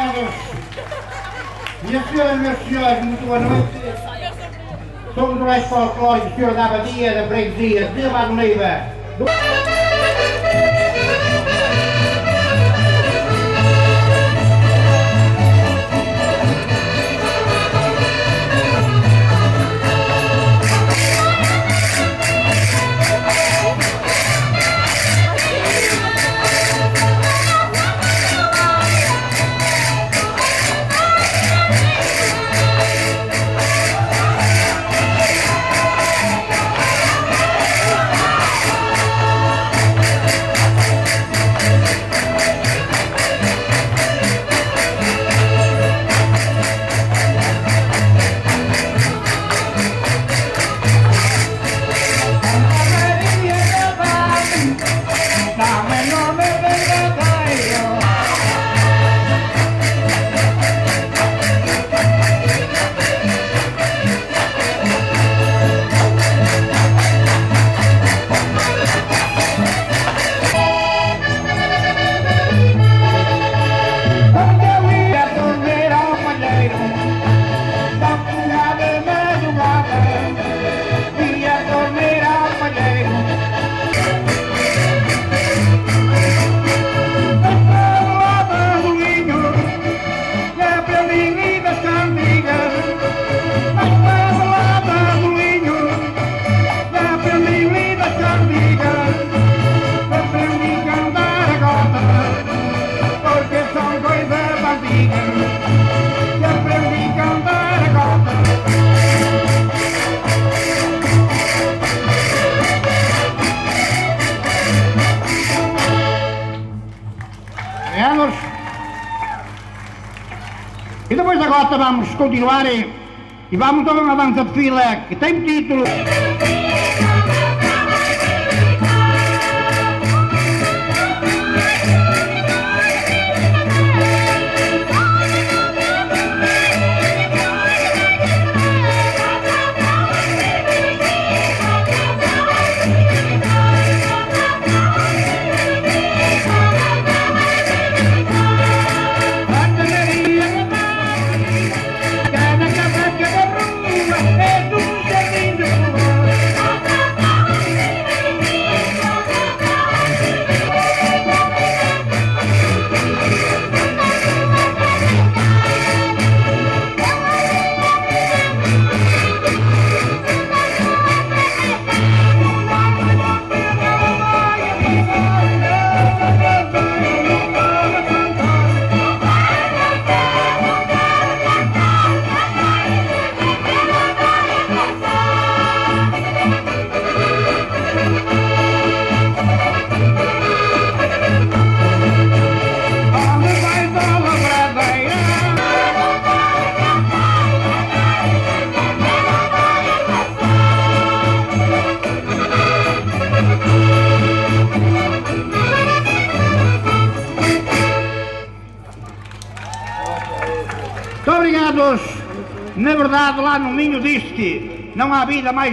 amados. Minhas senhoras e meus senhores, muito boa noite. Somos o Leste Folclórico, Senhor da Abadia, da Freguesia, de Magniva. Do... E depois da gota vamos continuar e, e vamos toda uma dança de fila que tem título. Obrigados. Na verdade, lá no Ninho disse que não há vida mais.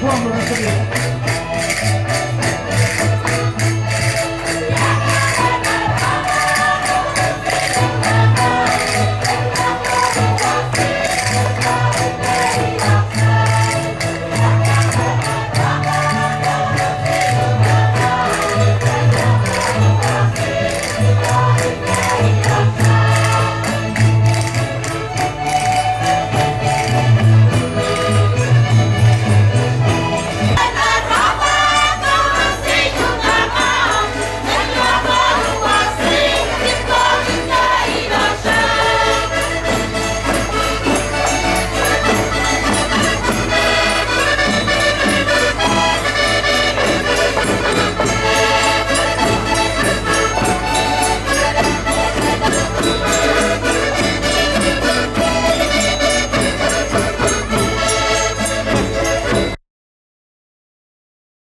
Come on,